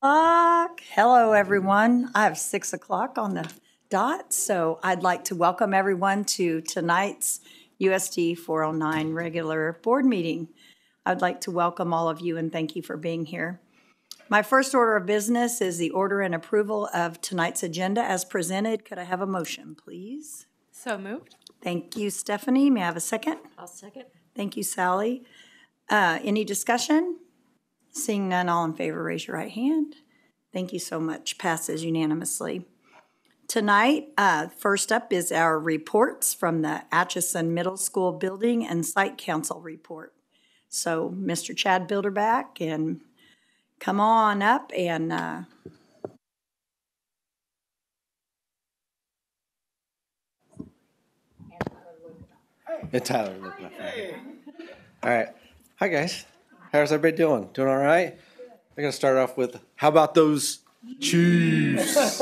O'clock. Hello, everyone. I have six o'clock on the dot, so I'd like to welcome everyone to tonight's USD 409 regular board meeting. I'd like to welcome all of you and thank you for being here. My first order of business is the order and approval of tonight's agenda as presented. Could I have a motion, please? So moved. Thank you, Stephanie. May I have a second? I'll second. Thank you, Sally. Uh, Any discussion? Seeing none, all in favor, raise your right hand. Thank you so much. Passes unanimously. Tonight, uh, first up is our reports from the Atchison Middle School Building and Site Council report. So, Mr. Chad Bilderback, and come on up and uh, And Tyler looked my. All right. Hi, guys. How's everybody doing? Doing all right? I'm going to start off with how about those Chiefs?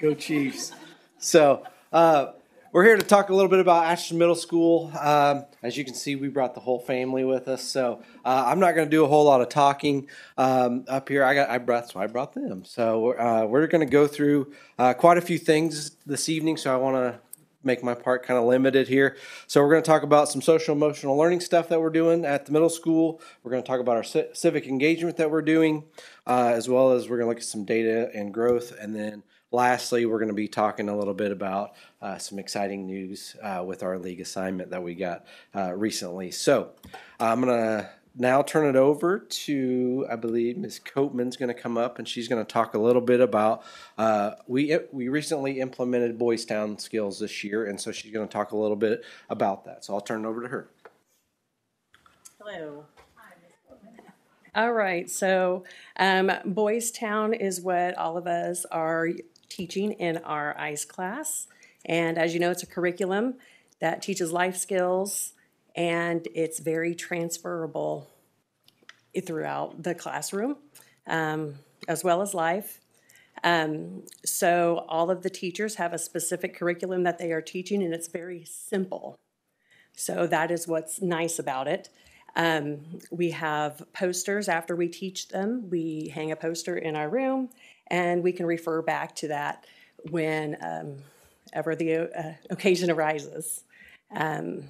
Go Chiefs. So, uh, we're here to talk a little bit about Atchison Middle School. Um, as you can see, we brought the whole family with us. So, uh, I'm not going to do a whole lot of talking um, up here. I got I brought so I brought them. So, uh, we're going to go through uh, quite a few things this evening. So, I want to make my part kind of limited here. So we're going to talk about some social emotional learning stuff that we're doing at the middle school. We're going to talk about our ci- civic engagement that we're doing, uh, as well as we're going to look at some data and growth. And then lastly, we're going to be talking a little bit about uh, some exciting news uh, with our league assignment that we got uh, recently. So I'm going to now turn it over to I believe Ms. Coatman's going to come up and she's going to talk a little bit about uh, we we recently implemented Boys Town skills this year, and so she's going to talk a little bit about that. So I'll turn it over to her. Hello. All right, so um, Boys Town is what all of us are teaching in our ICE class. And as you know, it's a curriculum that teaches life skills and it's very transferable throughout the classroom um, as well as life. Um, so all of the teachers have a specific curriculum that they are teaching, and it's very simple. So that is what's nice about it. Um, we have posters after we teach them. We hang a poster in our room, and we can refer back to that when um, the uh, occasion arises. Um,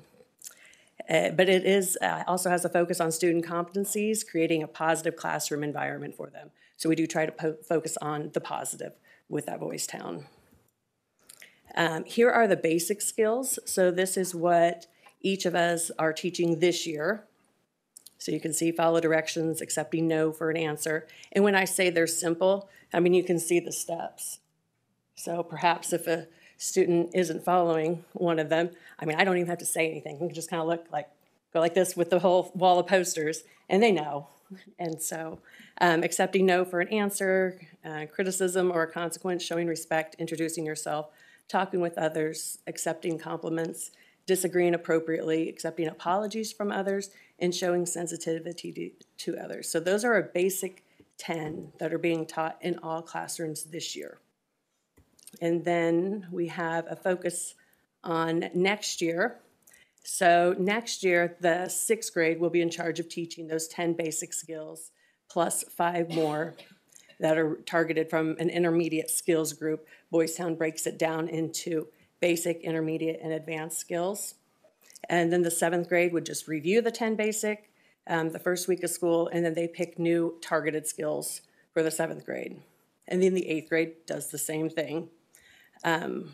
uh, but it is uh, also has a focus on student competencies, creating a positive classroom environment for them. So we do try to po- focus on the positive with that Boys Town. Um, here are the basic skills. So this is what each of us are teaching this year. So you can see follow directions, accepting no for an answer. And when I say they're simple, I mean you can see the steps. So perhaps if a student isn't following one of them, I mean, I don't even have to say anything. We can just kind of look like, go like this with the whole wall of posters, and they know. And so, um, accepting no for an answer, uh, criticism or a consequence, showing respect, introducing yourself, talking with others, accepting compliments, disagreeing appropriately, accepting apologies from others, and showing sensitivity to, to others. So, those are a basic 10 that are being taught in all classrooms this year. And then we have a focus on next year. So, next year, the sixth grade will be in charge of teaching those 10 basic skills plus five more that are targeted from an intermediate skills group. Boys Town breaks it down into basic, intermediate, and advanced skills. And then the seventh grade would just review the 10 basic um, the first week of school, and then they pick new targeted skills for the seventh grade. And then the eighth grade does the same thing. Um,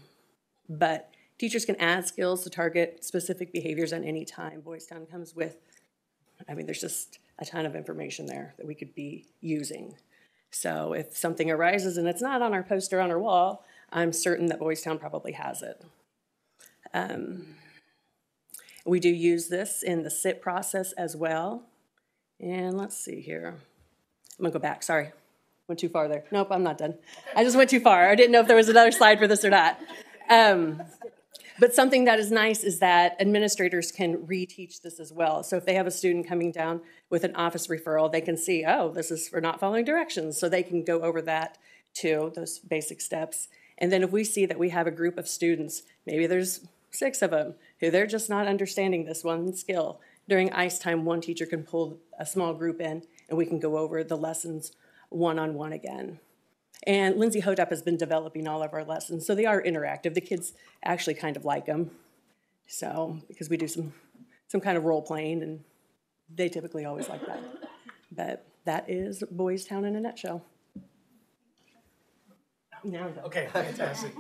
but teachers can add skills to target specific behaviors at any time. Boys Town comes with, I mean, there's just a ton of information there that we could be using. So if something arises and it's not on our poster on our wall, I'm certain that Boys Town probably has it. Um, we do use this in the SIT process as well. And let's see here. I'm gonna go back, sorry. Went too far there. Nope, I'm not done. I just went too far. I didn't know if there was another slide for this or not. Um, but something that is nice is that administrators can reteach this as well. So if they have a student coming down with an office referral, they can see, oh, this is for not following directions. So they can go over that too, those basic steps. And then if we see that we have a group of students, maybe there's six of them, who they're just not understanding this one skill. During ICE time, one teacher can pull a small group in and we can go over the lessons one-on-one again. And Lindsay Hodep has been developing all of our lessons, so they are interactive. The kids actually kind of like them. So, because we do some, some kind of role playing, and they typically always like that. But that is Boys Town in a nutshell. Now Okay, fantastic.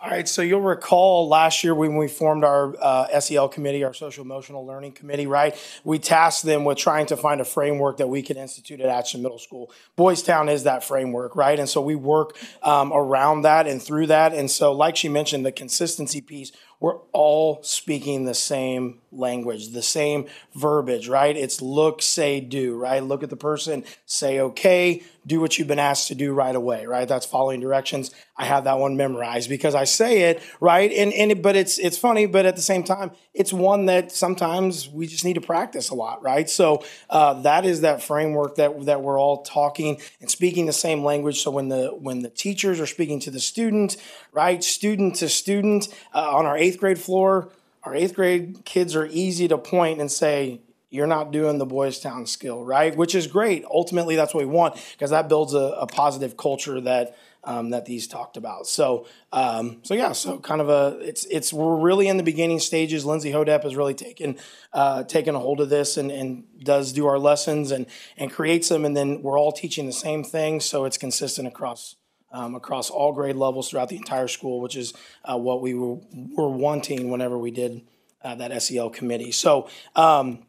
All right, so you'll recall last year when we formed our uh, SEL committee, our social emotional learning committee, right? We tasked them with trying to find a framework that we could institute at Atchison Middle School. Boys Town is that framework, right? And so we work um, around that and through that. And so, like she mentioned, the consistency piece, we're all speaking the same language, the same verbiage, right? It's look, say, do, right? Look at the person, say okay, do what you've been asked to do right away, right? That's following directions. I have that one memorized because I say it, right? And and it, but it's it's funny, but at the same time, it's one that sometimes we just need to practice a lot, right? So uh, that is that framework that that we're all talking and speaking the same language. So when the when the teachers are speaking to the student, right, student to student uh, on our eighth grade floor, our eighth grade kids are easy to point and say, you're not doing the Boys Town skill, right? Which is great. Ultimately, that's what we want because that builds a, a positive culture that um, that these talked about. So, um, so yeah, so kind of a it's it's we're really in the beginning stages. Lindsay Hodep has really taken uh, taken a hold of this and, and does do our lessons and and creates them, and then we're all teaching the same thing, so it's consistent across. Um, across all grade levels throughout the entire school, which is uh, what we were, were wanting whenever we did uh, that SEL committee. So, um,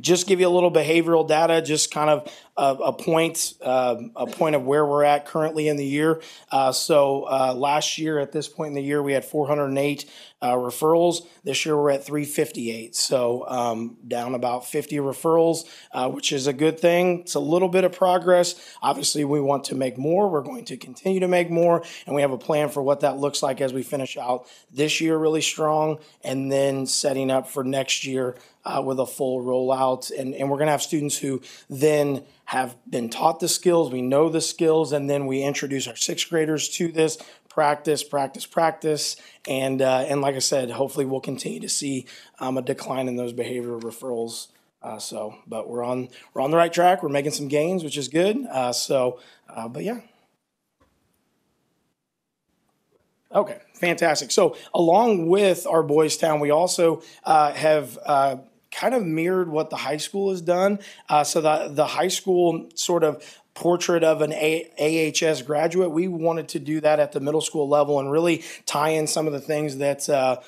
just give you a little behavioral data, just kind of a, a point, uh, a point of where we're at currently in the year. Uh, so uh, last year at this point in the year, we had 408 uh, referrals. This year we're at 358, so um, down about 50 referrals, uh, which is a good thing. It's a little bit of progress. Obviously, we want to make more. We're going to continue to make more, and we have a plan for what that looks like as we finish out this year really strong, and then setting up for next year uh, with a full rollout. And, and we're going to have students who then have been taught the skills, we know the skills, and then we introduce our sixth graders to this practice, practice, practice. And, uh, and like I said, hopefully we'll continue to see um, a decline in those behavioral referrals. Uh, so, but we're on we're on the right track. We're making some gains, which is good. Uh, so, uh, but yeah, Okay, fantastic. So, along with our Boys Town, we also uh, have uh, kind of mirrored what the high school has done. Uh, so, the, the high school sort of portrait of an A- AHS graduate, we wanted to do that at the middle school level and really tie in some of the things that uh,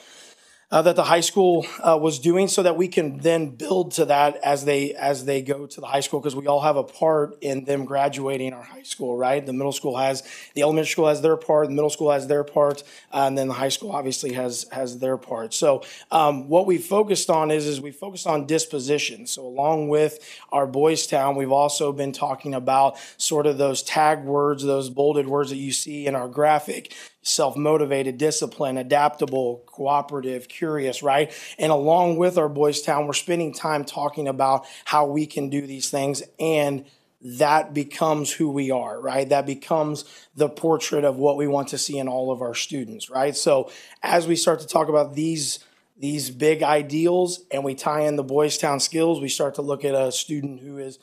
uh, that the high school uh, was doing so that we can then build to that as they as they go to the high school because we all have a part in them graduating our high school right? The middle school has the elementary school has their part the middle school has their part uh, and then the high school obviously has has their part. So um, what we focused on is is we focused on disposition. So along with our boys town we've also been talking about sort of those tag words those bolded words that you see in our graphic self motivated, disciplined, adaptable, cooperative, curious, right? And along with our Boys Town, we're spending time talking about how we can do these things and that becomes who we are, right? That becomes the portrait of what we want to see in all of our students, right? So as we start to talk about these these big ideals and we tie in the Boys Town skills, we start to look at a student who is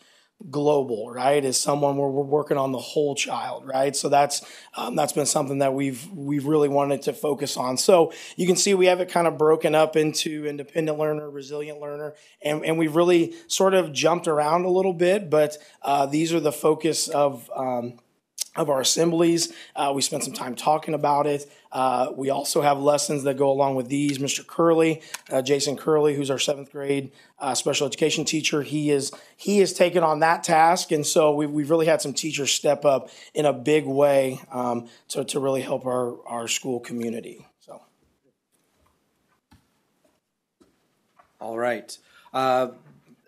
global, right? Is someone where we're working on the whole child, right? So that's um, that's been something that we've we've really wanted to focus on. So you can see we have it kind of broken up into independent learner, resilient learner, and, and we've really sort of jumped around a little bit, but uh, these are the focus of. Um, of our assemblies. Uh, we spent some time talking about it. Uh, we also have lessons that go along with these. Mr. Curley, uh, Jason Curley, who's our seventh grade uh, special education teacher, he is he has taken on that task, and so we've, we've really had some teachers step up in a big way um, to, to really help our, our school community. So, All right.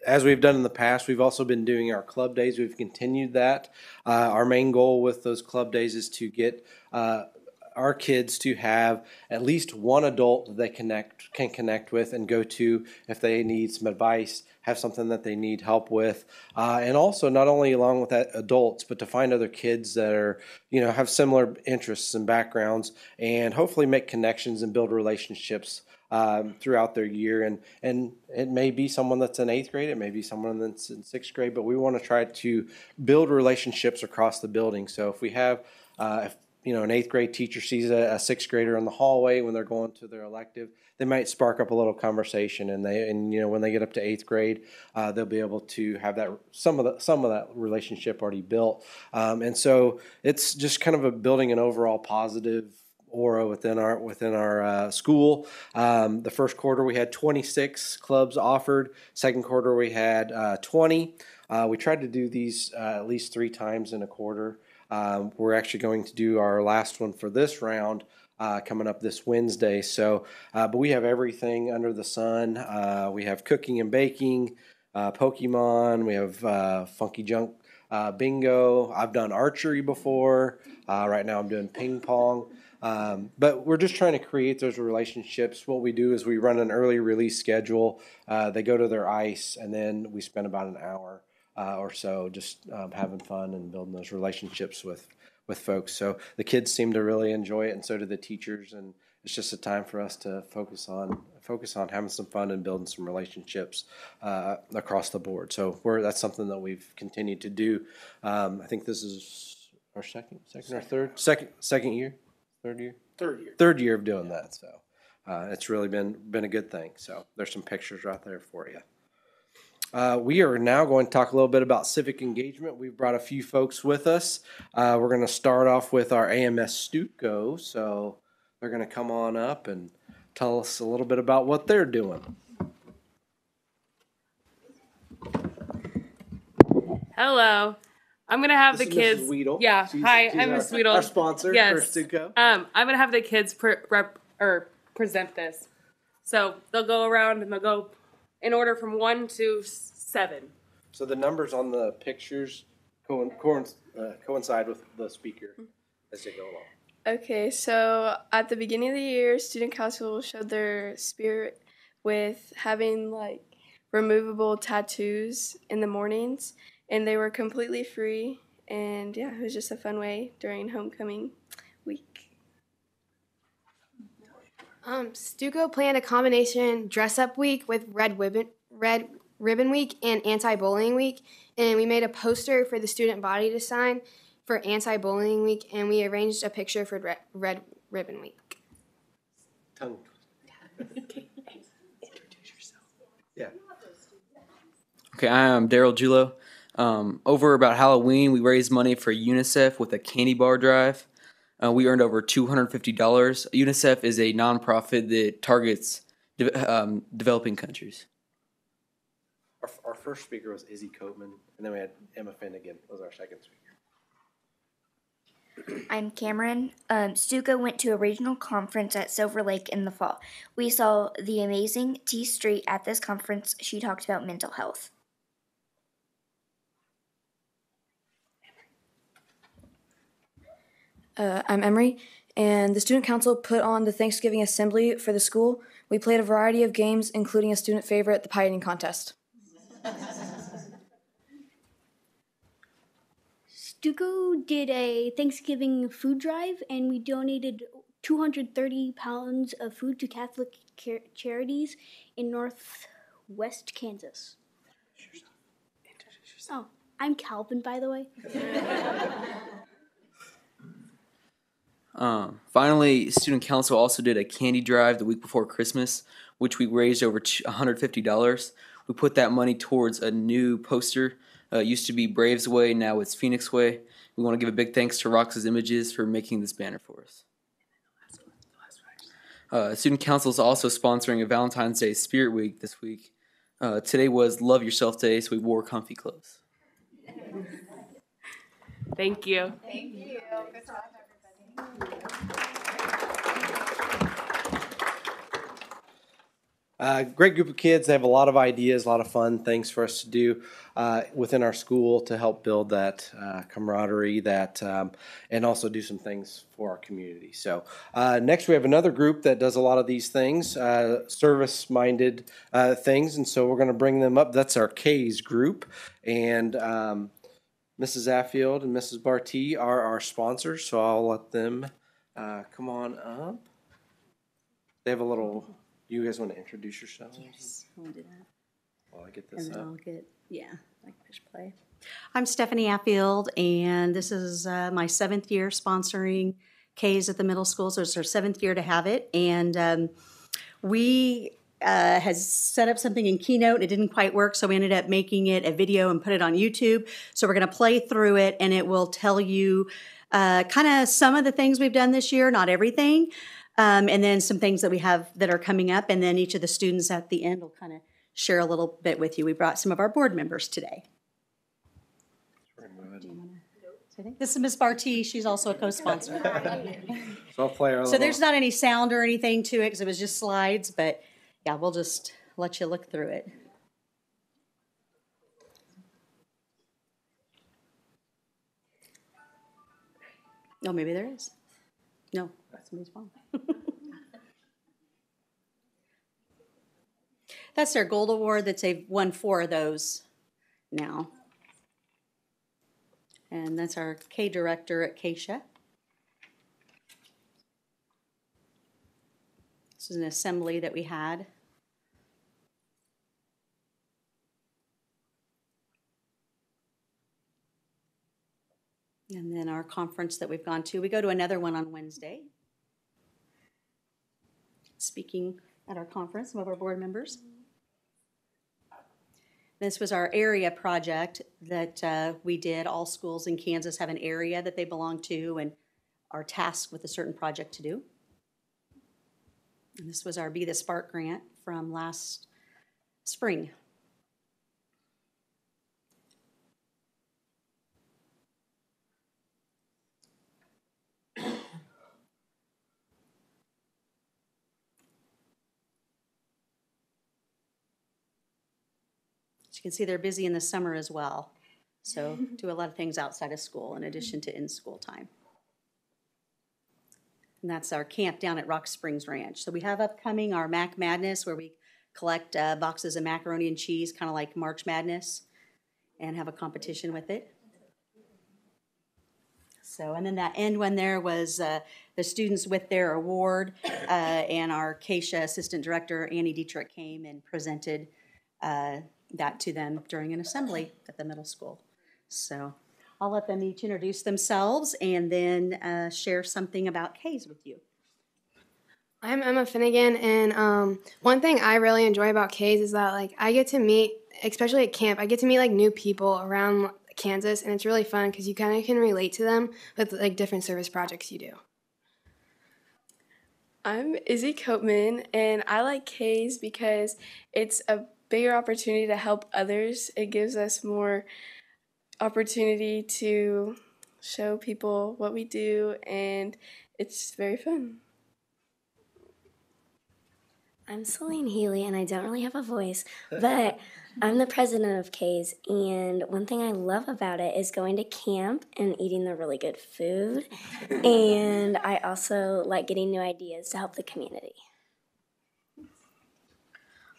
As we've done in the past, we've also been doing our club days. We've continued that. Uh, our main goal with those club days is to get uh, our kids to have at least one adult that they connect can connect with and go to if they need some advice, have something that they need help with, uh, and also not only along with that adults, but to find other kids that are you know have similar interests and backgrounds, and hopefully make connections and build relationships um, throughout their year. And and it may be someone that's in eighth grade, it may be someone that's in sixth grade, but we want to try to build relationships across the building. So if we have uh, if you know an eighth grade teacher sees a, a sixth grader in the hallway when they're going to their elective, they might spark up a little conversation, and they and you know when they get up to eighth grade, uh, they'll be able to have that some of the some of that relationship already built. Um, and so it's just kind of a building an overall positive aura within our within our uh, school. Um, the first quarter we had 26 clubs offered. Second quarter we had uh, 20. Uh, we tried to do these uh, at least three times in a quarter. Um, we're actually going to do our last one for this round. Uh, coming up this Wednesday. So, uh, but we have everything under the sun. we have cooking and baking, Pokemon. We have funky junk bingo. I've done archery before. right now, I'm doing ping pong. Um, but we're just trying to create those relationships. What we do is we run an early release schedule. Uh, they go to their ice, and then we spend about an hour uh, or so just um, having fun and building those relationships with with folks. So the kids seem to really enjoy it, and so do the teachers. And it's just a time for us to focus on focus on having some fun and building some relationships uh, across the board. So we're that's something that we've continued to do. Um, I think this is our second, second or third, second, second year third year, Third year. third year of doing that. So uh, it's really been been a good thing. So there's some pictures right there for you. Uh, we are now going to talk a little bit about civic engagement. We've brought a few folks with us. Uh, we're going to start off with our AMS Stuco. So they're going to come on up and tell us a little bit about what they're doing. Hello. I'm gonna have This the is Mrs. kids. Weedle. Yeah. She's- Hi, she's I'm our- Miss Weedle. Our sponsor Yes. for Stuco. Um, I'm gonna have the kids pre- rep- or present this. So they'll go around and they'll go in order from one to seven. So the numbers on the pictures co- co- uh, coincide with the speaker as they go along. Okay, so at the beginning of the year, student council showed their spirit with having like removable tattoos in the mornings, and they were completely free. And yeah, it was just a fun way during homecoming week. Um, Stuco planned a combination dress up week with red ribbon, red ribbon week and anti bullying week, and we made a poster for the student body to sign for anti bullying week, and we arranged a picture for red, red ribbon week. Tongue. Yeah. Okay, I'm Daryl Julo. Um, over about Halloween, we raised money for UNICEF with a candy bar drive. Uh, we earned over $250. UNICEF is a nonprofit that targets de- um, developing countries. Our, our first speaker was Izzy Coatman, and then we had Emma Finnegan was our second speaker. I'm Cameron. Um, Stuco went to a regional conference at Silver Lake in the fall. We saw the amazing T Street at this conference. She talked about mental health. Uh, I'm Emery, and the student council put on the Thanksgiving assembly for the school. We played a variety of games, including a student favorite, the pie eating contest. Stuco did a Thanksgiving food drive, and we donated 230 pounds of food to Catholic char- charities in northwest Kansas. Oh, I'm Calvin, by the way. Um, finally, student council also did a candy drive the week before Christmas, which we raised over two- $150. We put that money towards a new poster. Uh, it used to be Braves Way, now it's Phoenix Way. We want to give a big thanks to Rox's Images for making this banner for us. Uh, student council is also sponsoring a Valentine's Day Spirit Week this week. Uh, today was Love Yourself Day, so we wore comfy clothes. Thank you. Thank you. Uh, great group of kids. They have a lot of ideas, a lot of fun things for us to do uh, within our school to help build that uh, camaraderie, that um, and also do some things for our community. So uh, next we have another group that does a lot of these things, uh, service-minded uh, things, and so we're going to bring them up. That's our KAYS group, and um, Mrs. Affield and Mrs. Barty are our sponsors. So I'll let them uh, come on up. They have a little. You guys want to introduce yourselves? Yes, we'll do that. While I get this And then up. I'll get, yeah, like push play. I'm Stephanie Affield, and this is uh, my seventh year sponsoring KAYS at the middle school. So it's our seventh year to have it. And um, we uh, has set up something in Keynote. and It didn't quite work, so we ended up making it a video and put it on YouTube. So we're going to play through it, and it will tell you uh, kind of some of the things we've done this year, not everything, um, and then some things that we have that are coming up. And then each of the students at the end will kind of share a little bit with you. We brought some of our board members today. I think this is Ms. Barty. She's also a co-sponsor. So I'll play our So little- there's not any sound or anything to it because it was just slides, but yeah, we'll just let you look through it. Oh, maybe there is. No, somebody's phone. That's their gold award that they've won four of those now. And that's our K director at KSHSAA. This is an assembly that we had. And then our conference that we've gone to, we go to another one on Wednesday. Speaking at our conference, some of our board members. This was our area project that uh, we did. All schools in Kansas have an area that they belong to and are tasked with a certain project to do. And this was our Be the Spark grant from last spring. Can see, they're busy in the summer as well. So do a lot of things outside of school in addition to in-school time. And that's our camp down at Rock Springs Ranch. So we have upcoming our Mac Madness where we collect uh, boxes of macaroni and cheese, kind of like March Madness, and have a competition with it. So, and then that end one there was uh, the students with their award, uh, and our KSHSAA Assistant Director, Annie Dietrich, came and presented uh, that to them during an assembly at the middle school. So I'll let them each introduce themselves and then uh, share something about KAYS with you. I'm Emma Finnegan, and um, one thing I really enjoy about KAYS is that like I get to meet, especially at camp, I get to meet like new people around Kansas, and it's really fun because you kind of can relate to them with like different service projects you do. I'm Izzy Coatman, and I like KAYS because it's a bigger opportunity to help others. It gives us more opportunity to show people what we do, and it's very fun. I'm Celine Healy, and I don't really have a voice, but I'm the president of KAYS. And one thing I love about it is going to camp and eating the really good food. and I also like getting new ideas to help the community.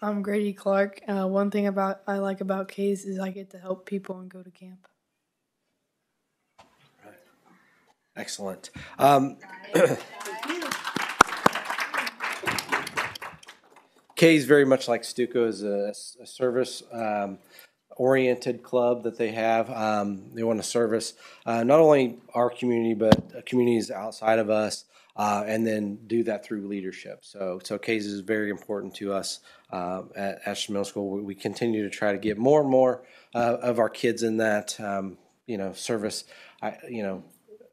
I'm Grady Clark. Uh, one thing about I like about KAYS is I get to help people and go to camp. Excellent. Um, K is very much like Stuco is a, a service um, oriented club that they have. Um, they want to service uh, not only our community but communities outside of us, uh, and then do that through leadership. So, so KAYS is very important to us uh, at Atchison Middle School. We, continue to try to get more and more uh, of our kids in that um, you know service. You know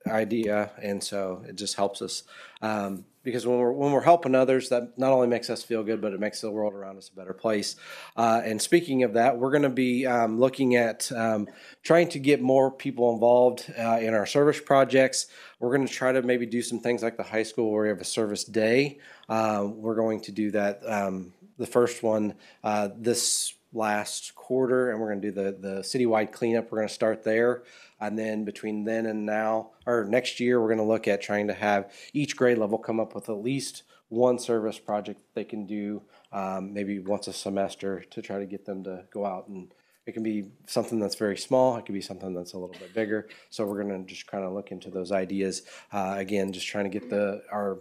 idea, and so it just helps us. Um, because when we're when we're helping others, that not only makes us feel good, but it makes the world around us a better place. Uh, and speaking of that, we're going to be um, looking at um, trying to get more people involved uh, in our service projects. We're going to try to maybe do some things like the high school where we have a service day. Uh, we're going to do that. Um, the first one uh, this last quarter, and we're going to do the the citywide cleanup. We're going to start there. And then between then and now, or next year, we're going to look at trying to have each grade level come up with at least one service project they can do um, maybe once a semester to try to get them to go out and it can be something that's very small it can be something that's a little bit bigger so we're going to just kind of look into those ideas uh, again just trying to get the our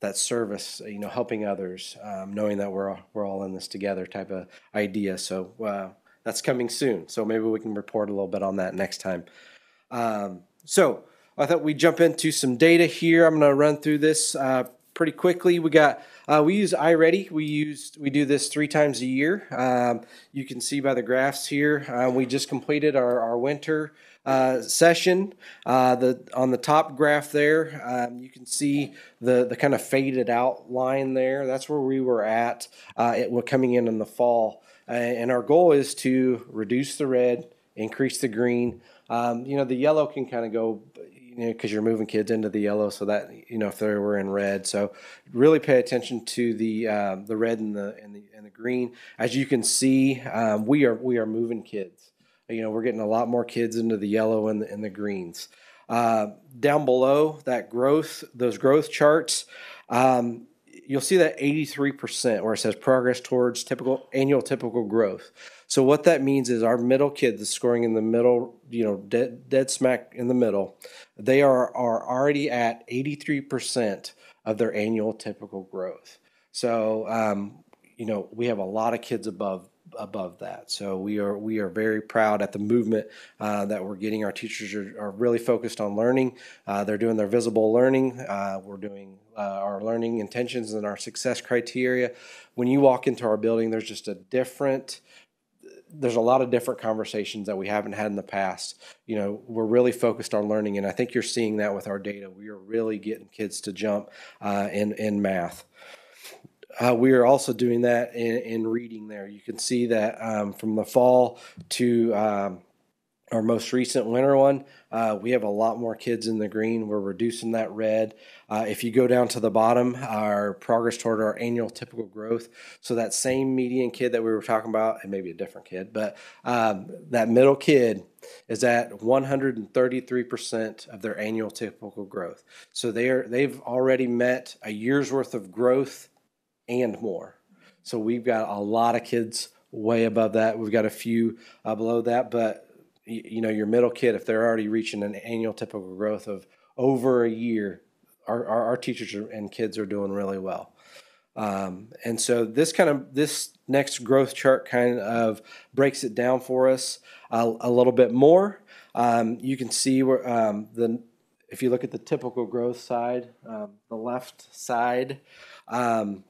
that service you know helping others um, knowing that we're we're all in this together type of idea so uh, that's coming soon so maybe we can report a little bit on that next time um, so I thought we'd jump into some data here. I'm going to run through this uh, pretty quickly. We got uh, we use iReady. We used we do this three times a year. Um, you can see by the graphs here. Uh, we just completed our our winter. Uh, session. Uh, the on the top graph there, um, you can see the the kind of faded out line there. That's where we were at. Uh, it, coming in in the fall, uh, and our goal is to reduce the red, increase the green. Um, you know, the yellow can kind of go, you know, because you're moving kids into the yellow, so that you know if they were in red. So really pay attention to the uh, the red and the and the and the green. As you can see, um, we are we are moving kids. You know, we're getting a lot more kids into the yellow and the, and the greens. Uh, down below that growth, those growth charts. Um, you'll see that 83% where it says progress towards typical annual typical growth. So what that means is our middle kids scoring in the middle, you know, dead, dead smack in the middle, they are, are already at 83% of their annual typical growth. So, um, you know, we have a lot of kids above above that. So we are we are very proud at the movement uh, that we're getting. Our teachers are, are really focused on learning. Uh, they're doing their visible learning. Uh, we're doing uh, our learning intentions and our success criteria. When you walk into our building, there's just a different there's a lot of different conversations that we haven't had in the past. You know, we're really focused on learning, and I think you're seeing that with our data. We are really getting kids to jump uh, in in math. Uh, we are also doing that in, in, reading. There, you can see that um, from the fall to um, our most recent winter one, uh, we have a lot more kids in the green. We're reducing that red. Uh, if you go down to the bottom, our progress toward our annual typical growth. So that same median kid that we were talking about, and maybe a different kid, but um, that middle kid is at 133% of their annual typical growth. So they are they've already met a year's worth of growth and more. So we've got a lot of kids way above that. We've got a few uh, below that, but you know your middle kid if they're already reaching an annual typical growth of over a year our, our, our teachers are, and kids are doing really well um, and so this kind of this next growth chart kind of breaks it down for us a, a little bit more um, you can see where um, the if you look at the typical growth side um, the left side um,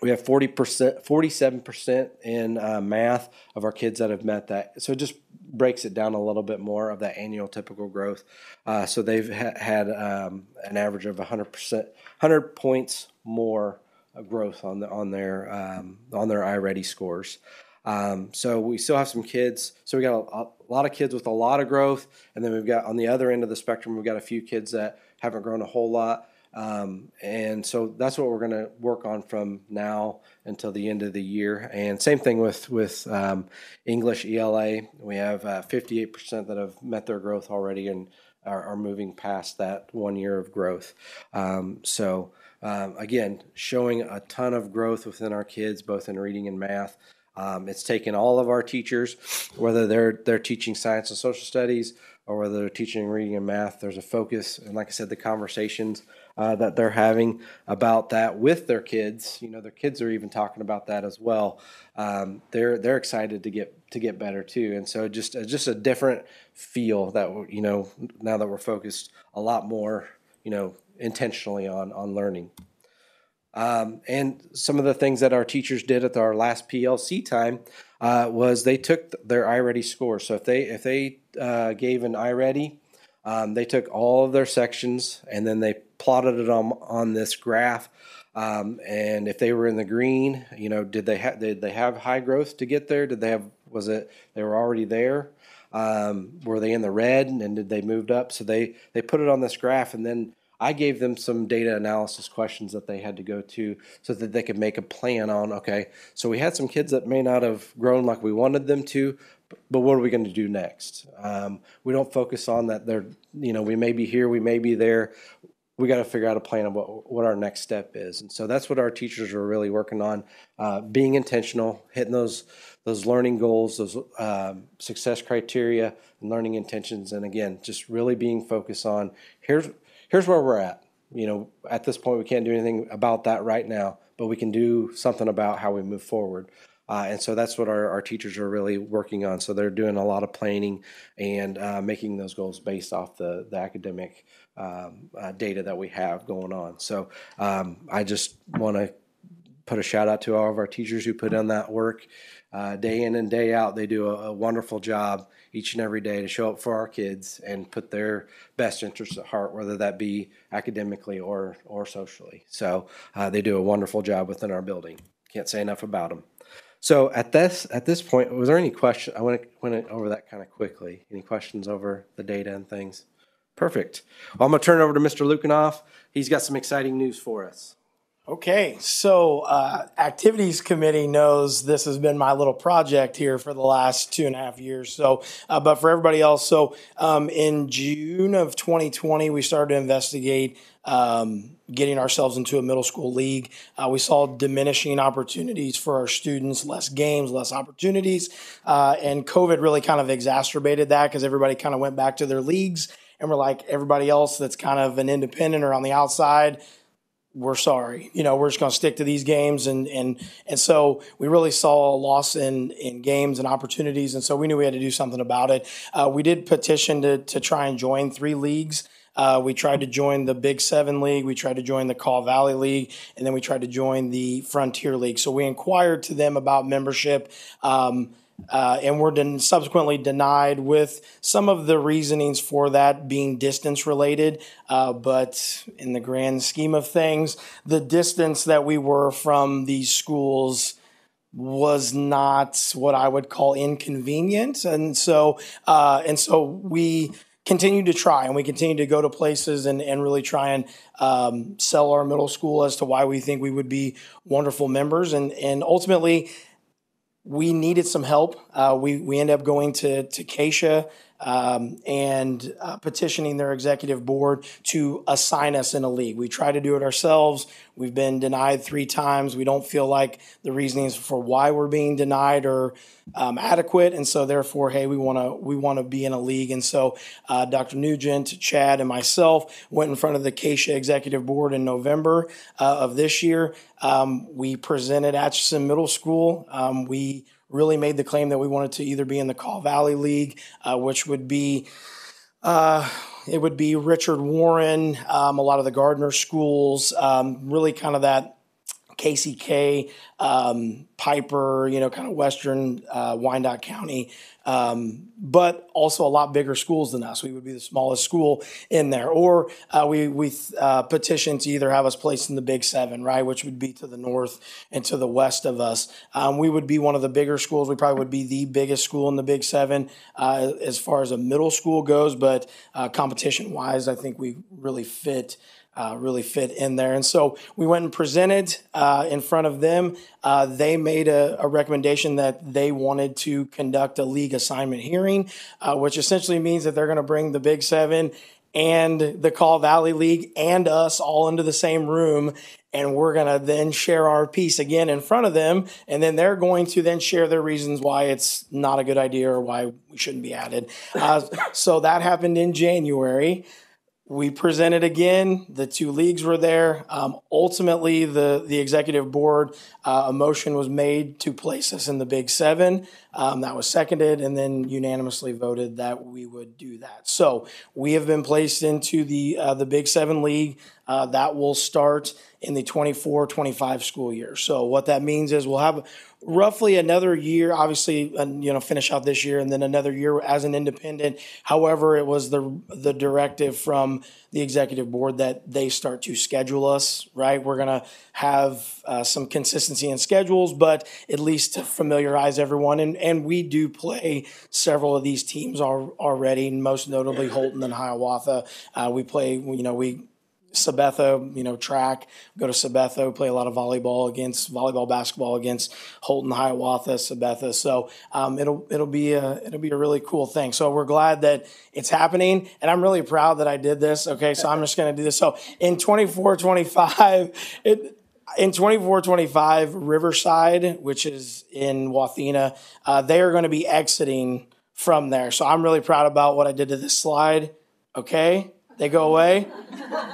we have 40%, 47% in uh, math of our kids that have met that. So it just breaks it down a little bit more of that annual typical growth. Uh, so they've ha- had um, an average of 100%, 100 points more growth on the on their um, on their iReady scores. Um, so we still have some kids. So we got a, a, lot of kids with a lot of growth, and then we've got on the other end of the spectrum, we've got a few kids that haven't grown a whole lot. Um, and so that's what we're going to work on from now until the end of the year. And same thing with with um, English ELA. We have uh, 58% that have met their growth already and are, are moving past that one year of growth. Um, so um, again, showing a ton of growth within our kids, both in reading and math. Um, it's taken all of our teachers, whether they're they're teaching science and social studies or whether they're teaching reading and math. There's a focus, and like I said, the conversations uh, that they're having about that with their kids. You know, their kids are even talking about that as well. Um, they're they're excited to get to get better too, and so just uh, just a different feel that you know now that we're focused a lot more you know intentionally on on learning. Um, and some of the things that our teachers did at our last PLC time uh, was they took their iReady score. So if they if they uh, gave an iReady Um, they took all of their sections and then they plotted it on on this graph. Um, and if they were in the green, you know, did they have did they have high growth to get there? Did they have was it they were already there? Um, were they in the red and did they moved up? So they they put it on this graph and then I gave them some data analysis questions that they had to go to so that they could make a plan on okay, so we had some kids that may not have grown like we wanted them to, but what are we going to do next? Um, we don't focus on that they're, you know, we may be here, we may be there. We got to figure out a plan of what, what our next step is. And so that's what our teachers are really working on uh, being intentional, hitting those those learning goals, those um, success criteria, and learning intentions. And again, just really being focused on here's here's where we're at. You know, at this point, we can't do anything about that right now, but we can do something about how we move forward. Uh, and so that's what our, our teachers are really working on. So they're doing a lot of planning and uh, making those goals based off the, the academic um, uh, data that we have going on. So um, I just want to put a shout out to all of our teachers who put in that work uh, day in and day out. They do a, a, wonderful job each and every day to show up for our kids and put their best interests at heart, whether that be academically or or socially. So uh, they do a wonderful job within our building. Can't say enough about them. So at this at this point, was there any question? I went went over that kind of quickly. Any questions over the data and things? Perfect. Well, I'm going to turn it over to Mr. Lukanoff. He's got some exciting news for us. Okay, so uh, activities committee knows this has been my little project here for the last two and a half years. So, uh, but for everybody else, so um, in June of 2020, we started to investigate um, getting ourselves into a middle school league. Uh, we saw diminishing opportunities for our students, less games, less opportunities, uh, and COVID really kind of exacerbated that because everybody kind of went back to their leagues, and we're like everybody else that's kind of an independent or on the outside we're sorry. You know, we're just going to stick to these games, and and and so we really saw a loss in in games and opportunities, and so we knew we had to do something about it. Uh, we did petition to to try and join three leagues. Uh, we tried to join the Big Seven League, we tried to join the Kaw Valley League, and then we tried to join the Frontier League. So we inquired to them about membership. Um, uh, and were den- subsequently denied with some of the reasonings for that being distance related. Uh, but in the grand scheme of things, the distance that we were from these schools was not what I would call inconvenient, and so uh, and so we continue to try and we continue to go to places and, and really try and um, sell our middle school as to why we think we would be wonderful members and and ultimately we needed some help. Uh, we we ended up going to to KSHSAA um, and uh, petitioning their executive board to assign us in a league. We try to do it ourselves. We've been denied three times. We don't feel like the reasonings for why we're being denied are um, adequate, and so therefore, hey, we want to we want to be in a league. And so, uh, Dr. Nugent, Chad, and myself went in front of the KSHSAA executive board in November uh, of this year. Um, we presented Atchison Middle School. Um, we really made the claim that we wanted to either be in the Kaw Valley League, uh, which would be uh, it would be Richard Warren, um, a lot of the Gardner schools, um, really kind of that KCK, um, Piper, you know, kind of Western uh, Wyandotte County, um, but also a lot bigger schools than us. We would be the smallest school in there. Or uh, we we uh, petition to either have us placed in the Big Seven, right, which would be to the north and to the west of us. Um, we would be one of the bigger schools. We probably would be the biggest school in the Big Seven uh, as far as a middle school goes. But uh, competition wise, I think we really fit uh, really fit in there. And so we went and presented uh, in front of them. Uh, they made a, a, recommendation that they wanted to conduct a league assignment hearing, uh, which essentially means that they're going to bring the Big Seven and the Kaw Valley League and us all into the same room. And we're going to then share our piece again in front of them. And then they're going to then share their reasons why it's not a good idea or why we shouldn't be added. Uh, so that happened in January we presented again. The two leagues were there. Um, ultimately, the the executive board uh, a motion was made to place us in the Big Seven. Um, that was seconded and then unanimously voted that we would do that. So we have been placed into the, uh, the Big Seven League. Uh, that will start in the 24-25 school year. So what that means is we'll have roughly another year, obviously, uh, you know, finish out this year and then another year as an independent. However, it was the the directive from the executive board that they start to schedule us. Right, we're gonna have uh, some consistency in schedules, but at least to familiarize everyone. And and we do play several of these teams al- already, most notably Holton and Hiawatha. Uh, we play, you know, we Sabetha, you know, track, go to Sabetha, play a lot of volleyball against volleyball, basketball against Holton, Hiawatha, Sabetha. So um, it'll it'll be a it'll be a really cool thing. So we're glad that it's happening, and I'm really proud that I did this. Okay, so I'm just going to do this. So in 24, 25, it. In 24 25, Riverside, which is in Wathena, uh, they are going to be exiting from there. So I'm really proud about what I did to this slide. Okay, they go away.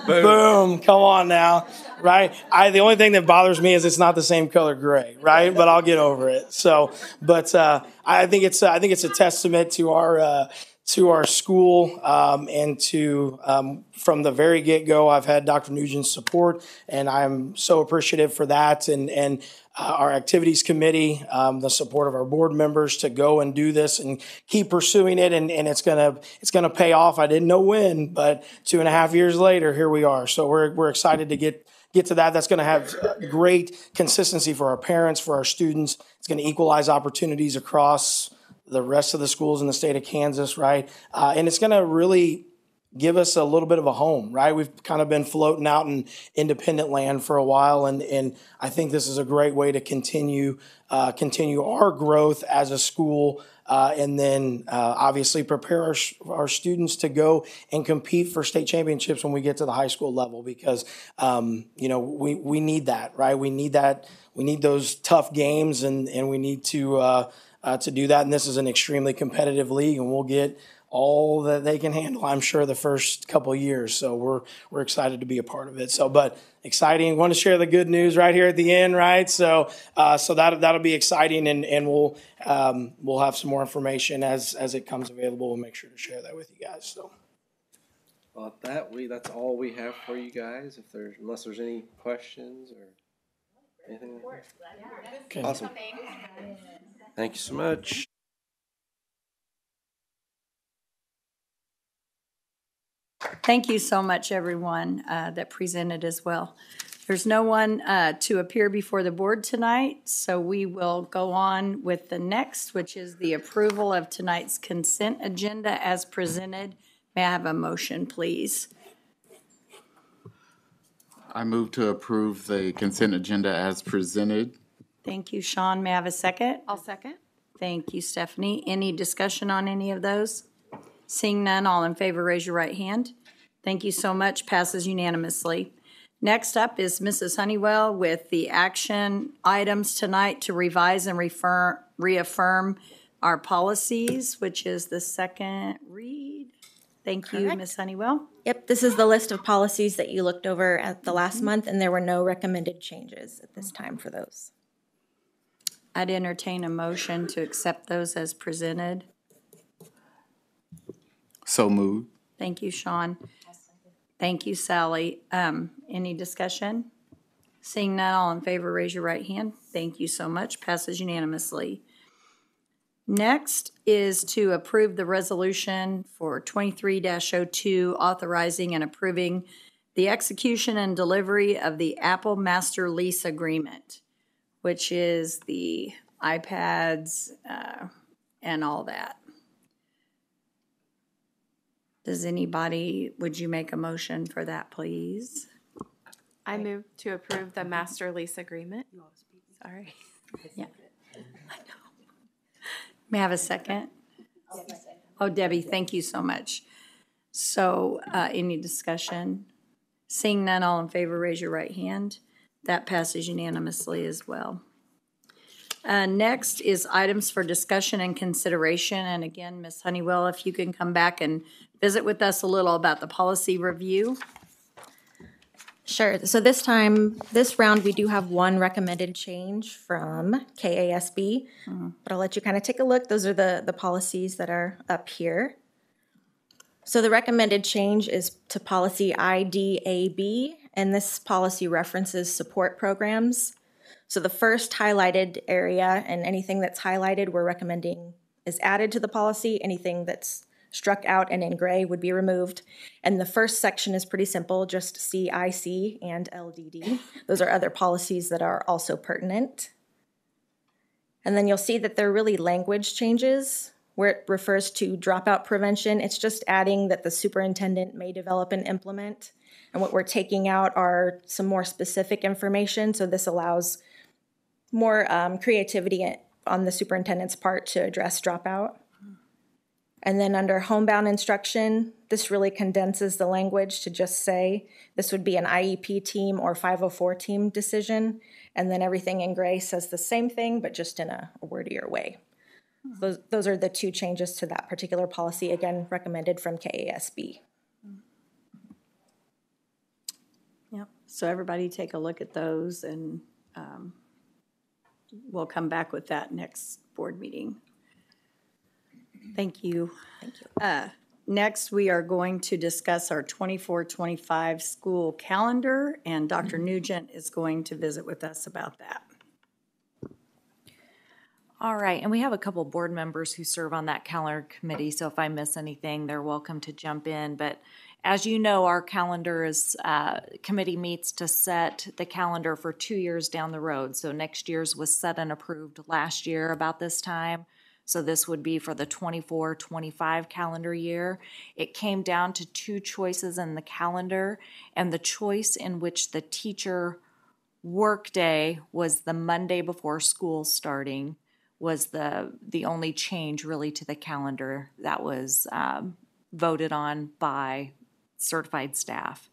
Boom. Come on now. Right? I the only thing that bothers me is it's not the same color gray, right? But I'll get over it. So, but uh, I think it's I think it's a testament to our uh, to our school um, and to um, from the very get go. I've had Dr. Nugent's support, and I'm so appreciative for that. And and uh, our activities committee, um, the support of our board members to go and do this and keep pursuing it, and, and it's gonna it's gonna pay off. I didn't know when, but two and a half years later, here we are. So we're we're excited to get get to that. That's going to have great consistency for our parents, for our students. It's going to equalize opportunities across the rest of the schools in the state of Kansas, right? Uh, and it's going to really give us a little bit of a home, right? We've kind of been floating out in independent land for a while, and and I think this is a great way to continue uh, continue our growth as a school. Uh, and then uh, obviously prepare our, our students to go and compete for state championships when we get to the high school level because um, you know we, we need that right we need that we need those tough games and, and we need to uh, uh, to do that and this is an extremely competitive league and we'll get all that they can handle I'm sure the first couple of years so we're we're excited to be a part of it so but exciting want to share the good news right here at the end right so uh, so that that'll be exciting and and we'll um, we'll have some more information as as it comes available we'll make sure to share that with you guys so Well, that we that's all we have for you guys. If there's unless there's any questions or anything. Okay. Awesome. Thank you so much. Thank you so much, everyone uh, that presented as well. There's no one uh, to appear before the board tonight, so we will go on with the next, which is the approval of tonight's consent agenda as presented. May I have a motion, please? I move to approve the consent agenda as presented. Thank you, Sean. May I have a second? I'll second. Thank you, Stephanie. Any discussion on any of those? Seeing none, all in favor, raise your right hand. Thank you so much. Passes unanimously. Next up is Mrs. Honeywell with the action items tonight to revise and refer, reaffirm our policies, which is the second read. Thank you, Correct. Ms. Honeywell. Yep, this is the list of policies that you looked over at the last month, and there were no recommended changes at this time for those. I'd entertain a motion to accept those as presented. So moved. Thank you, Sean. Thank you, Sally. Um, any discussion? Seeing none, all in favor, raise your right hand. Thank you so much. Passes unanimously. Next is to approve the resolution for twenty-three 2 authorizing and approving the execution and delivery of the Apple Master Lease Agreement, which is the iPads, uh, and all that. Does anybody, would you make a motion for that, please? I move to approve the master lease agreement. Sorry. Yeah. May I have a second? Oh, Debbie, thank you so much. So, uh, any discussion? Seeing none, all in favor, raise your right hand. That passes unanimously as well. Uh, next is items for discussion and consideration. And again, Ms. Honeywell, if you can come back and visit with us a little about the policy review. Sure. So this time, this round, we do have one recommended change from KASB, but I'll let you kind of take a look. Those are the, the policies that are up here. So the recommended change is to policy IDAB, and this policy references support programs. So the first highlighted area and anything that's highlighted, we're recommending is added to the policy. Anything that's struck out and in gray would be removed. And the first section is pretty simple, just CIC and LDD. Those are other policies that are also pertinent. And then you'll see that they're really language changes where it refers to dropout prevention. It's just adding that the superintendent may develop and implement. And what we're taking out are some more specific information. So this allows more um, creativity on the superintendent's part to address dropout. And then under homebound instruction, this really condenses the language to just say this would be an IEP team or 504 team decision. And then everything in gray says the same thing, but just in a, wordier way. Those, those are the two changes to that particular policy, again, recommended from KASB. Yep. So everybody take a look at those and um, we'll come back with that next board meeting. Thank you. Thank you. Uh, Next, we are going to discuss our 24-25 school calendar, and Dr. Nugent is going to visit with us about that. All right, and we have a couple board members who serve on that calendar committee, so if I miss anything, they're welcome to jump in. But as you know, our calendar is, uh, committee meets to set the calendar for two years down the road. So next year's was set and approved last year about this time. So this would be for the 24 25 calendar year. It came down to two choices in the calendar, and the choice in which the teacher workday was the Monday before school starting was the the only change really to the calendar that was um, voted on by certified staff.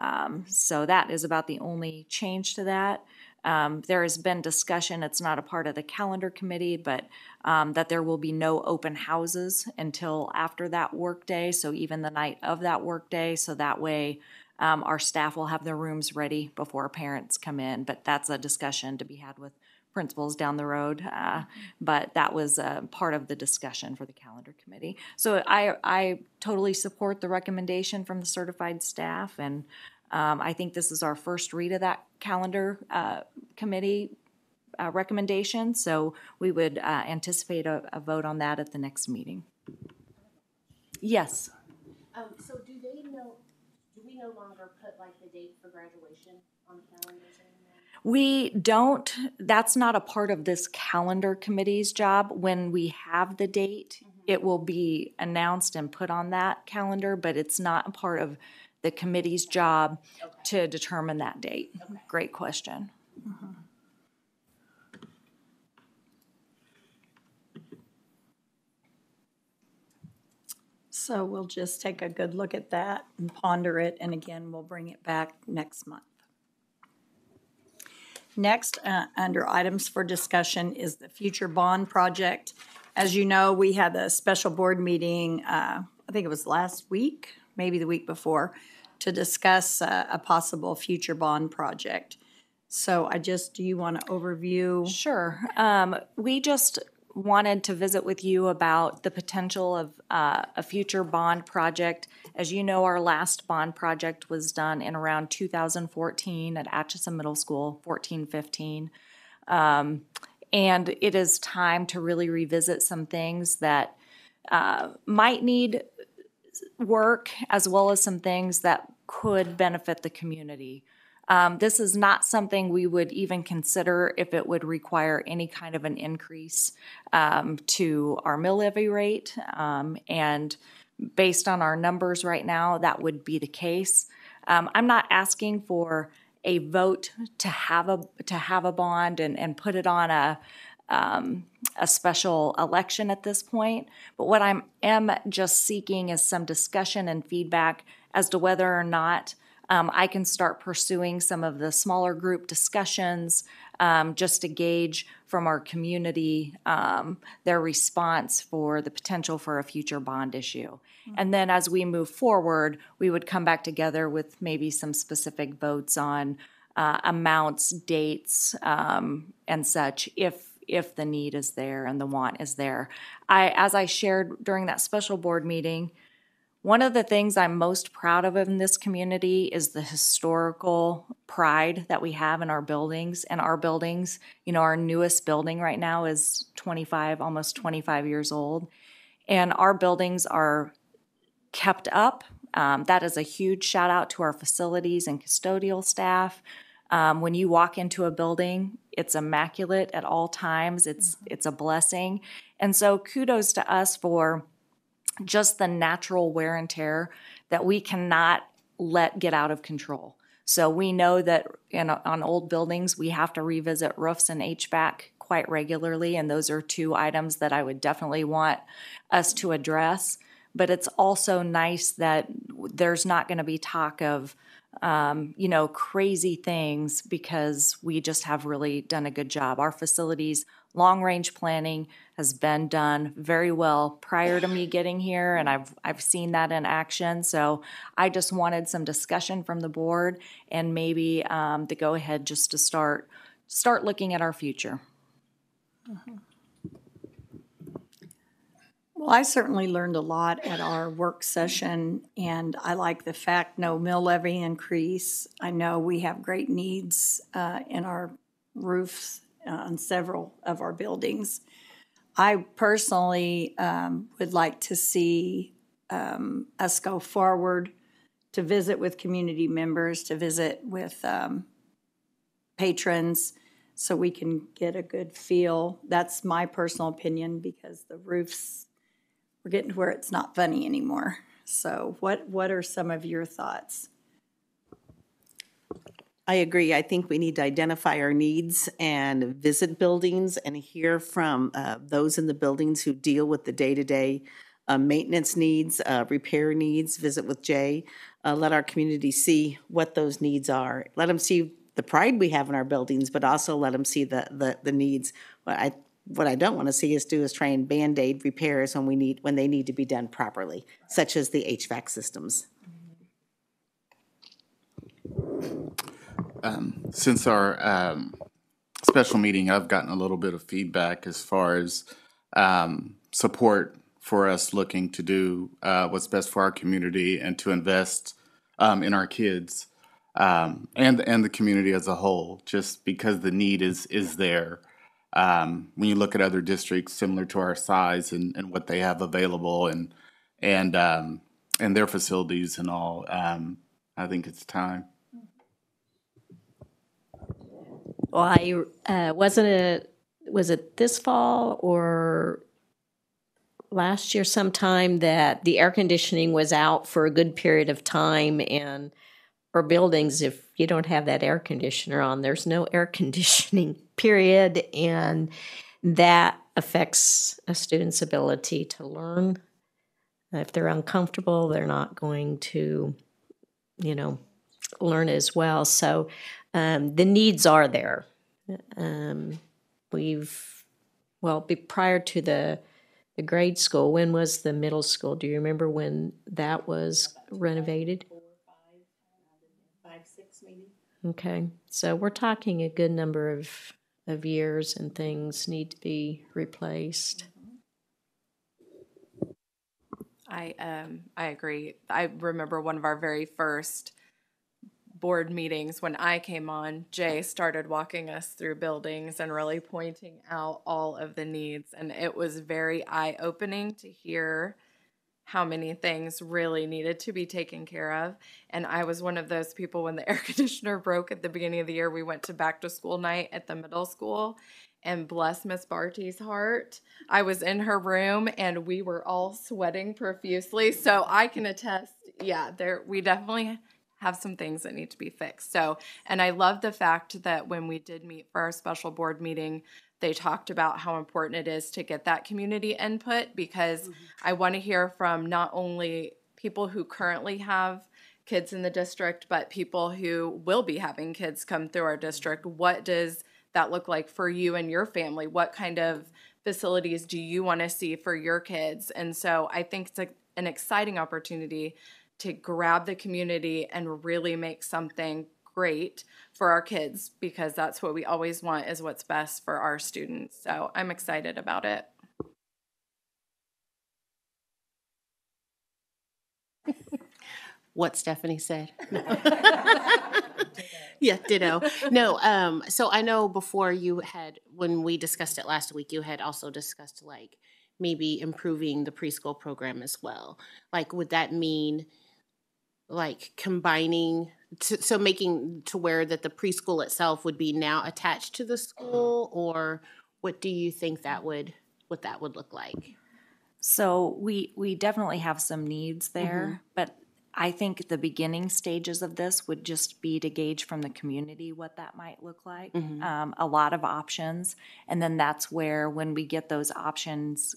Um, so that is about the only change to that. Um, there has been discussion, it's not a part of the calendar committee, but um, that there will be no open houses until after that workday, so even the night of that workday, so that way um, our staff will have their rooms ready before parents come in. But that's a discussion to be had with principals down the road. Uh, but that was uh, part of the discussion for the calendar committee. So I, I totally support the recommendation from the certified staff and um, I think this is our first read of that calendar uh, committee uh, recommendation, so we would uh, anticipate a, a vote on that at the next meeting. Yes. Um, so do they know, do we no longer put like the date for graduation on the calendars anymore? We don't, that's not a part of this calendar committee's job. When we have the date, it will be announced and put on that calendar, but it's not a part of the committee's job to determine that date. Great question. So we'll just take a good look at that and ponder it, and again, we'll bring it back next month. Next, uh, under items for discussion is the future bond project. As you know, we had a special board meeting, uh, I think it was last week, maybe the week before, to discuss a possible future bond project. So I just, do you want to overview? Sure. Um, we just wanted to visit with you about the potential of uh, a future bond project. As you know, our last bond project was done in around 2014 at Atchison Middle School, 1415. Um, and it is time to really revisit some things that uh, might need work as well as some things that could benefit the community. Um, this is not something we would even consider if it would require any kind of an increase um, to our mill levy rate. Um, and based on our numbers right now, that would be the case. Um, I'm not asking for a vote to have a to have a bond and, and put it on a um, a special election at this point. But what I'm am just seeking is some discussion and feedback as to whether or not um, I can start pursuing some of the smaller group discussions um, just to gauge from our community um, their response for the potential for a future bond issue. And then as we move forward, we would come back together with maybe some specific votes on uh, amounts, dates, um, and such if if the need is there and the want is there. I, as I shared during that special board meeting, one of the things I'm most proud of in this community is the historical pride that we have in our buildings and our buildings. You know, our newest building right now is 25, almost 25 years old, and our buildings are kept up. Um, that is a huge shout out to our facilities and custodial staff. Um, when you walk into a building, it's immaculate at all times. It's it's a blessing, and so kudos to us for just the natural wear and tear that we cannot let get out of control. So we know that in, on old buildings, we have to revisit roofs and HVAC quite regularly, and those are two items that I would definitely want us to address. But it's also nice that there's not going to be talk of, um, you know, crazy things because we just have really done a good job. Our facilities, long range planning has been done very well prior to me getting here, and I've I've seen that in action. So I just wanted some discussion from the board and maybe um, the go ahead just to start start looking at our future. Well, I certainly learned a lot at our work session, and I like the fact no mill levy increase. I know we have great needs uh, in our roofs on several of our buildings. I personally um, would like to see um, us go forward to visit with community members, to visit with um, patrons, so we can get a good feel. That's my personal opinion because the roofs, we're getting to where it's not funny anymore. So, what what are some of your thoughts? I agree. I think we need to identify our needs and visit buildings and hear from uh, those in the buildings who deal with the day to day maintenance needs, uh, repair needs. Visit with Jay. Uh, let our community see what those needs are. Let them see the pride we have in our buildings, but also let them see the the, the needs. What I what I don't want to see us do is try and band aid repairs when we need when they need to be done properly, such as the HVAC systems. Um, since our um, special meeting, I've gotten a little bit of feedback as far as um, support for us looking to do uh, what's best for our community and to invest um, in our kids um, and and the community as a whole. Just because the need is is there. Um, when you look at other districts similar to our size and, and what they have available and and and their facilities and all, I think it's time. Well, I uh, wasn't it was it this fall or last year sometime that the air conditioning was out for a good period of time? And our buildings if you don't have that air conditioner on there's no air conditioning period. And that affects a student's ability to learn. If they're uncomfortable they're not going to you know learn as well. So um, the needs are there. Um, we've well, be, prior to the the grade school, when was the middle school? Do you remember when that was renovated? Okay, so we're talking a good number of of years, and things need to be replaced. I um I agree. I remember one of our very first board meetings when I came on, Jay started walking us through buildings and really pointing out all of the needs. And it was very eye opening to hear how many things really needed to be taken care of. And I was one of those people when the air conditioner broke at the beginning of the year, we went to back to school night at the middle school. And bless Miss Barty's heart, I was in her room and we were all sweating profusely. So I can attest, yeah, there we definitely have some things that need to be fixed. So, and I love the fact that when we did meet for our special board meeting, they talked about how important it is to get that community input because mm-hmm. I want to hear from not only people who currently have kids in the district, but people who will be having kids come through our district. What does that look like for you and your family? What kind of facilities do you want to see for your kids? And so I think it's a, an exciting opportunity to grab the community and really make something great for our kids because that's what we always want is what's best for our students. So I'm excited about it. what Stephanie said. yeah, ditto. No, um, so I know before you had when we discussed it last week, you had also discussed like maybe improving the preschool program as well. Like, would that mean like combining to, so making to where that the preschool itself would be now attached to the school or what do you think that would what that would look like So we we definitely have some needs there, Mhm. but I think the beginning stages of this would just be to gauge from the community what that might look like. Mhm. Um, a lot of options, and then that's where when we get those options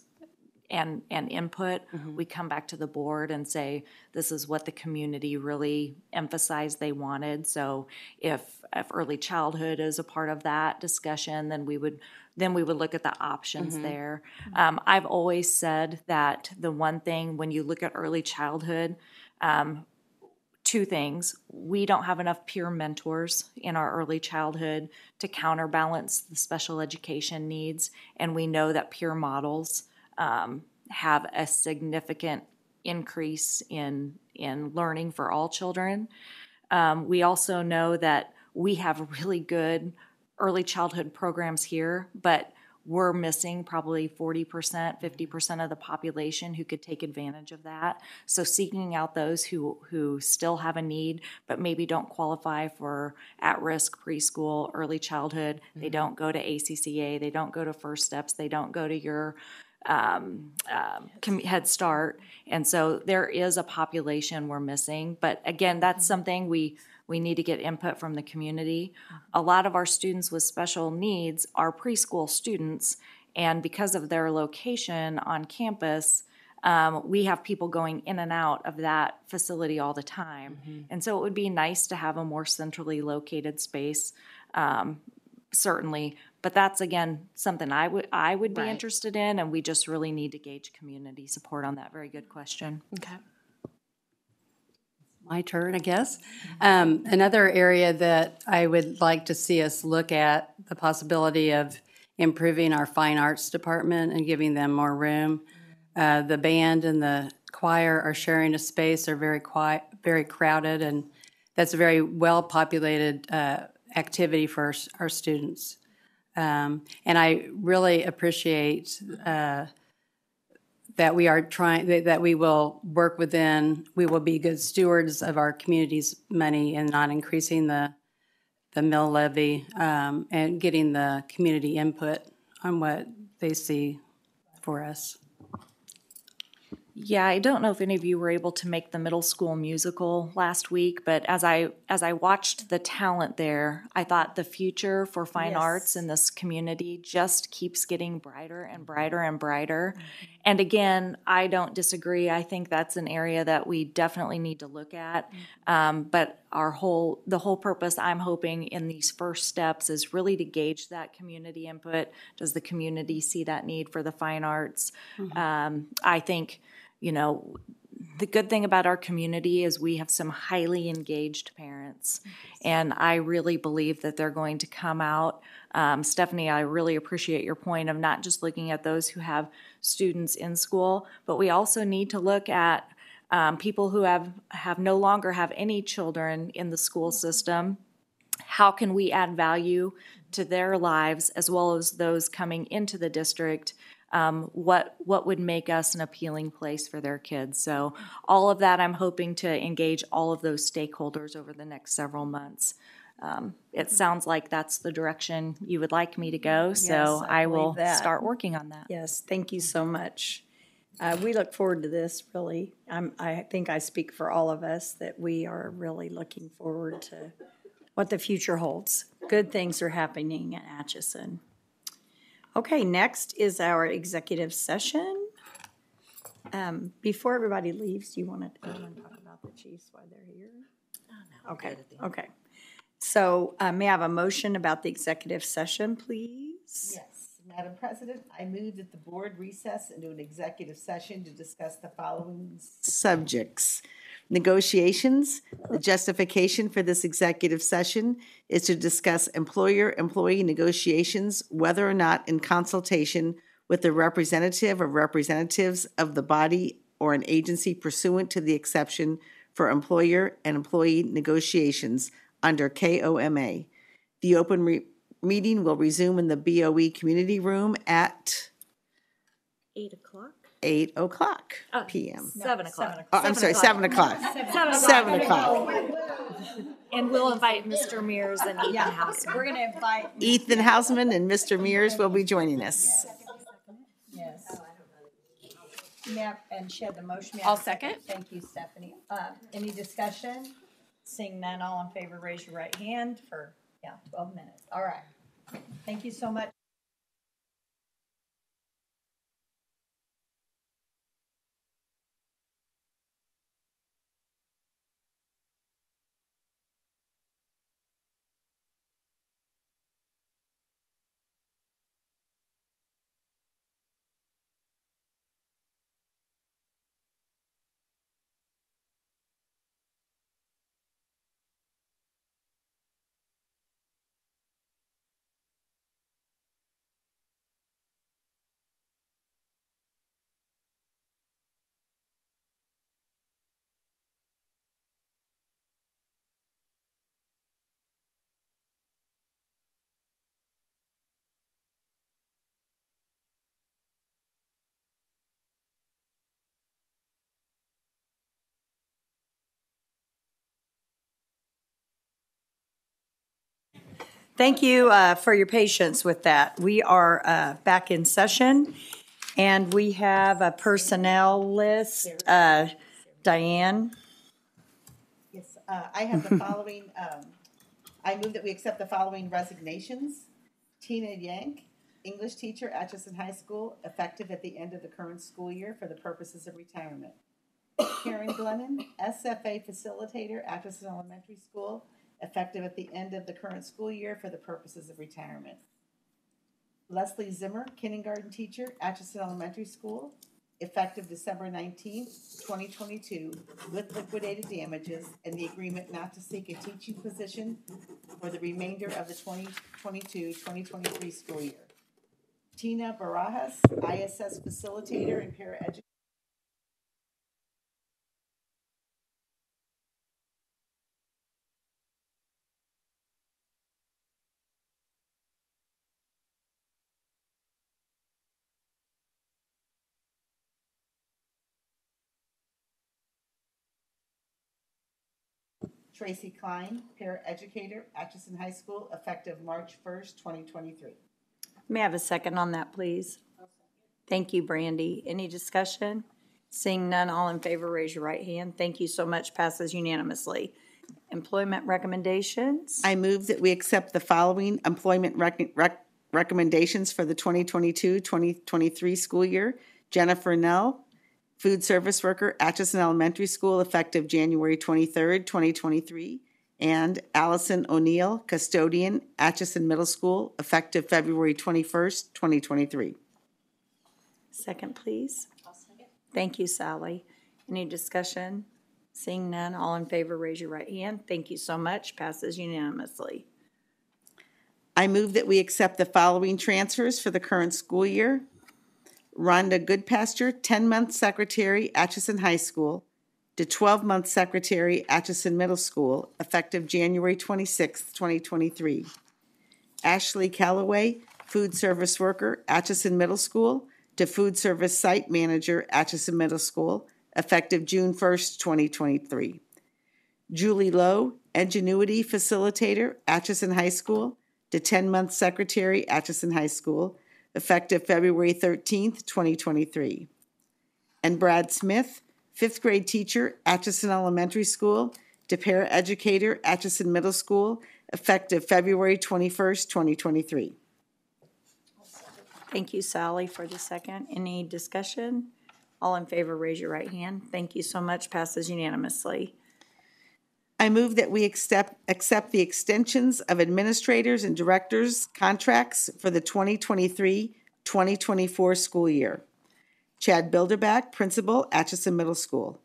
and and input, we come back to the board and say this is what the community really emphasized they wanted. So if if early childhood is a part of that discussion, then we would then we would look at the options Mhm. there. Um, I've always said that the one thing when you look at early childhood, um, two things. We don't have enough peer mentors in our early childhood to counterbalance the special education needs. And we know that peer models um, have a significant increase in, in learning for all children. Um, we also know that we have really good early childhood programs here, but we're missing probably 40%, 50% of the population who could take advantage of that. So seeking out those who who still have a need but maybe don't qualify for at-risk preschool, early childhood, they don't go to ACCA, they don't go to First Steps, they don't go to your um, um, com- Head Start, and so there is a population we're missing. But again, that's something we we need to get input from the community. A lot of our students with special needs are preschool students, and because of their location on campus, um, we have people going in and out of that facility all the time. And so it would be nice to have a more centrally located space, um, certainly. But that's again something I would I would be Right. interested in, and we just really need to gauge community support on that. Very good question. Okay. my turn, I guess. Um, another area that I would like to see us look at the possibility of improving our fine arts department and giving them more room. Uh, the band and the choir are sharing a space. They're very quiet, very crowded, and that's a very well populated uh, activity for our, our students. Um, and I really appreciate. Uh, that we are trying, that we will work within, we will be good stewards of our community's money and not increasing the, the mill levy, um, and getting the community input on what they see for us. Yeah, I don't know if any of you were able to make the middle school musical last week, but as I as I watched the talent there, I thought the future for fine Yes. arts in this community just keeps getting brighter and brighter and brighter. And again, I don't disagree. I think that's an area that we definitely need to look at. Um, but our whole the whole purpose I'm hoping in these first steps is really to gauge that community input. Does the community see that need for the fine arts? Um, I think you know, the good thing about our community is we have some highly engaged parents. And I really believe that they're going to come out. Um, Stephanie, I really appreciate your point of not just looking at those who have students in school, but we also need to look at um, people who have, have no longer have any children in the school system how can we add value to their lives as well as those coming into the district um, what what would make us an appealing place for their kids so all of that i'm hoping to engage all of those stakeholders over the next several months um, it sounds like that's the direction you would like me to go so Yes, i, believe will that. start working on that Yes, thank you so much. Uh, we look forward to this, really. I'm, I think I speak for all of us that we are really looking forward to what the future holds. Good things are happening at Atchison. Okay, next is our executive session. Um, before everybody leaves, do you want to, talk about the chiefs while they're here? Okay, okay. So uh, may I have a motion about the executive session, please? Yes, Madam President, I move that the board recess into an executive session to discuss the following subjects. Negotiations, the justification for this executive session is to discuss employer-employee negotiations, whether or not in consultation with the representative or representatives of the body or an agency pursuant to the exception for employer and employee negotiations under KOMA. The open re- meeting will resume in the BOE Community Room at Eight o'clock? Eight o'clock Uh, PM. Seven o'clock. Oh, I'm sorry, seven o'clock. Seven o'clock. And we'll invite Mr. Mears and Ethan House. We're gonna invite. Ethan Hausman and Mr. Mears will be joining us. Yes. May And she had the motion. May I I'll second. Thank you, Stephanie. Uh, Any discussion? Seeing none, all in favor, raise your right hand for, yeah, 12 minutes. All right. Thank you so much. Thank you uh, for your patience with that. We are uh, back in session, and we have a personnel list. Uh, Diane? Yes, uh, I have the following, um, I move that we accept the following resignations. Tina Yank, English teacher, at Atchison High School, effective at the end of the current school year for the purposes of retirement. Karen Glennon, SFA facilitator, at Atchison Elementary School, effective at the end of the current school year for the purposes of retirement. Leslie Zimmer, kindergarten teacher, Atchison Elementary School, effective December 19, twenty twenty-two, with liquidated damages and the agreement not to seek a teaching position for the remainder of the 2022-2023 school year. Tina Barajas, ISS facilitator and paraeducator, Tracy Klein, paraeducator, Atchison High School, effective March first, twenty twenty-three. May I have a second on that, please? Thank you, Brandy. Any discussion? Seeing none, all in favor, raise your right hand. Thank you so much. Passes unanimously. Employment recommendations? I move that we accept the following employment rec- rec- recommendations for the 2022-2023 school year. Jennifer Nell, food service worker, Atchison Elementary School, effective January 23rd, 2023. And Allison O'Neill, custodian, Atchison Middle School, effective February 21st, 2023. Second, please. Thank you, Sally. Any discussion? Seeing none, all in favor, raise your right hand. Thank you so much. Passes unanimously. I move that we accept the following transfers for the current school year. Rhonda Goodpasture, 10-month secretary, Atchison High School, to 12-month secretary, Atchison Middle School, effective January 26, 2023. Ashley Callaway, food service worker, Atchison Middle School, to food service site manager, Atchison Middle School, effective June 1, 2023. Julie Lowe, ingenuity facilitator, Atchison High School, to 10-month secretary, Atchison High School, effective February 13th, 2023. And Brad Smith, fifth grade teacher, Atchison Elementary School, to educator, Atchison Middle School, effective February 21st, 2023. Thank you, Sally, for the second. Any discussion? All in favor, raise your right hand. Thank you so much. Passes unanimously. I move that we accept, accept the extensions of administrators and directors' contracts for the 2023-2024 school year. Chad Bilderback, Principal, Atchison Middle School.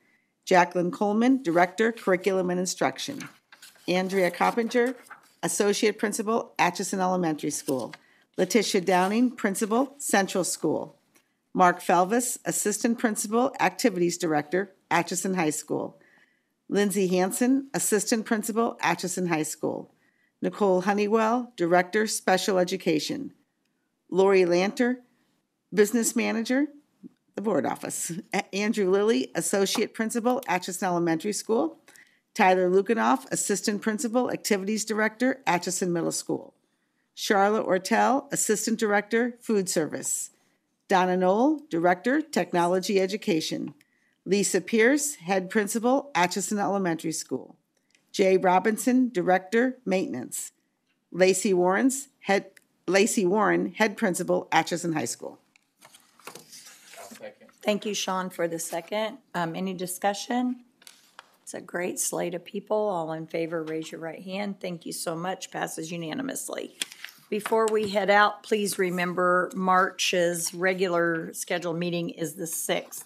Jacqueline Coleman, Director, Curriculum and Instruction. Andrea Coppinger, Associate Principal, Atchison Elementary School. Letitia Downing, Principal, Central School. Mark Felvis, Assistant Principal, Activities Director, Atchison High School. Lindsay Hanson, Assistant Principal, Atchison High School. Nicole Honeywell, Director, Special Education. Lori Lanter, Business Manager, the Board Office. Andrew Lilly, Associate Principal, Atchison Elementary School. Tyler Lukanoff, Assistant Principal, Activities Director, Atchison Middle School. Charlotte Ortel, Assistant Director, Food Service. Donna Knoll, Director, Technology Education. Lisa Pierce, Head Principal, Atchison Elementary School. Jay Robinson, Director, Maintenance. Lacey Warren's Head Lacey Warren, Head Principal, Atchison High School. Thank you, Sean, for the second. Um, any discussion? It's a great slate of people. All in favor, raise your right hand. Thank you so much. Passes unanimously. Before we head out, please remember March's regular scheduled meeting is the sixth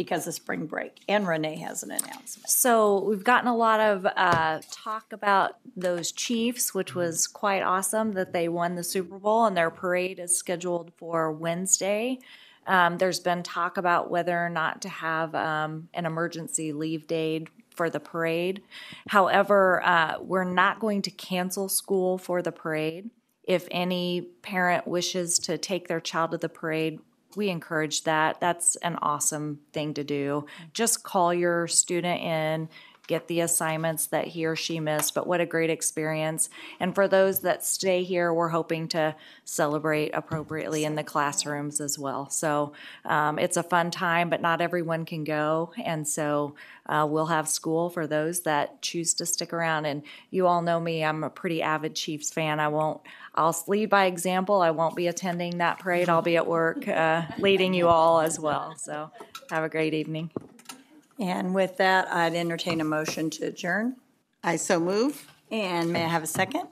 because of spring break. And Renee has an announcement. So we've gotten a lot of uh, talk about those Chiefs, which was quite awesome that they won the Super Bowl, and their parade is scheduled for Wednesday. Um, there's been talk about whether or not to have um, an emergency leave day for the parade. However, uh, we're not going to cancel school for the parade. If any parent wishes to take their child to the parade, we encourage that. That's an awesome thing to do. Just call your student in, get the assignments that he or she missed, but what a great experience. And for those that stay here, we're hoping to celebrate appropriately in the classrooms as well. So um, it's a fun time, but not everyone can go. And so uh, we'll have school for those that choose to stick around. And you all know me, I'm a pretty avid Chiefs fan. I won't, I'll lead by example. I won't be attending that parade. I'll be at work uh, leading you all as well. So have a great evening. And with that, I'd entertain a motion to adjourn. I so move. And may I have a second?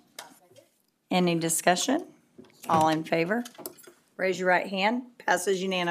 Any discussion? All in favor? Raise your right hand. Passes unanimously.